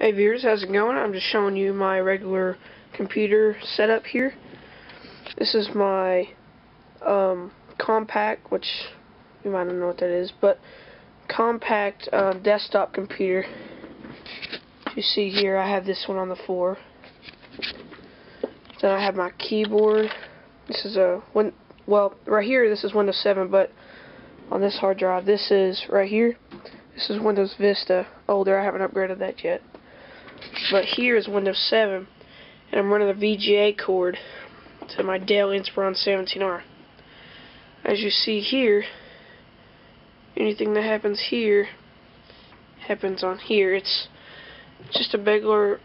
Hey viewers, how's it going? I'm just showing you my regular computer setup here. This is my um, Compaq, which you might not know what that is, but compact uh, desktop computer. You see here, I have this one on the floor. Then I have my keyboard. This is a win well, right here this is Windows 7, but on this hard drive, this is right here. This is Windows Vista. Older, I haven't upgraded that yet. But here is Windows 7, and I'm running the VGA cord to my Dell Inspiron 17R. As you see here, anything that happens here happens on here. It's just a regular,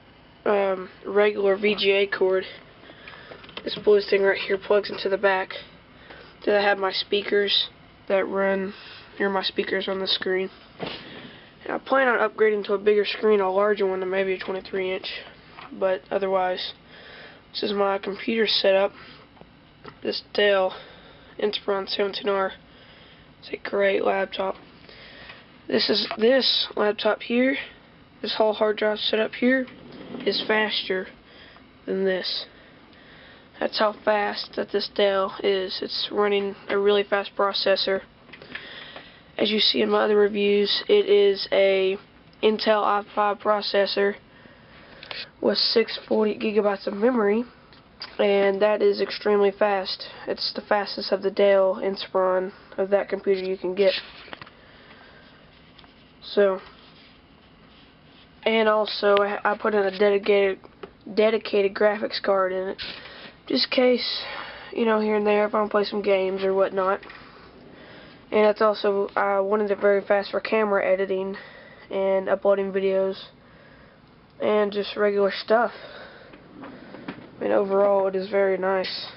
um, regular VGA cord. This blue thing right here plugs into the back. Then I have my speakers that run, here my speakers on the screen. I plan on upgrading to a bigger screen, a larger one, than maybe a 23 inch. But otherwise, this is my computer setup. This Dell Inspiron 17R. It's a great laptop. This is this laptop here. This whole hard drive setup here is faster than this. That's how fast that this Dell is. It's running a really fast processor as you see in my other reviews, it is a Intel i5 processor with 640 gigabytes of memory, and that is extremely fast. It's the fastest of the Dell Inspiron of that computer you can get. So, and also I put in a dedicated dedicated graphics card in it, just in case, you know, here and there if I want to play some games or whatnot. And it's also, I wanted it very fast for camera editing and uploading videos and just regular stuff. I mean, overall, it is very nice.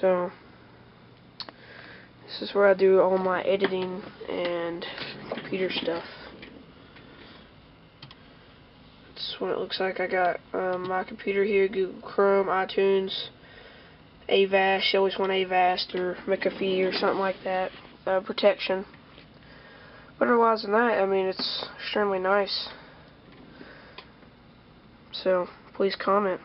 So, this is where I do all my editing and computer stuff. This is what it looks like. I got um, my computer here, Google Chrome, iTunes, Avast, you always want Avast or McAfee or something like that, uh, protection. But otherwise than that, I mean, it's extremely nice. So, please comment.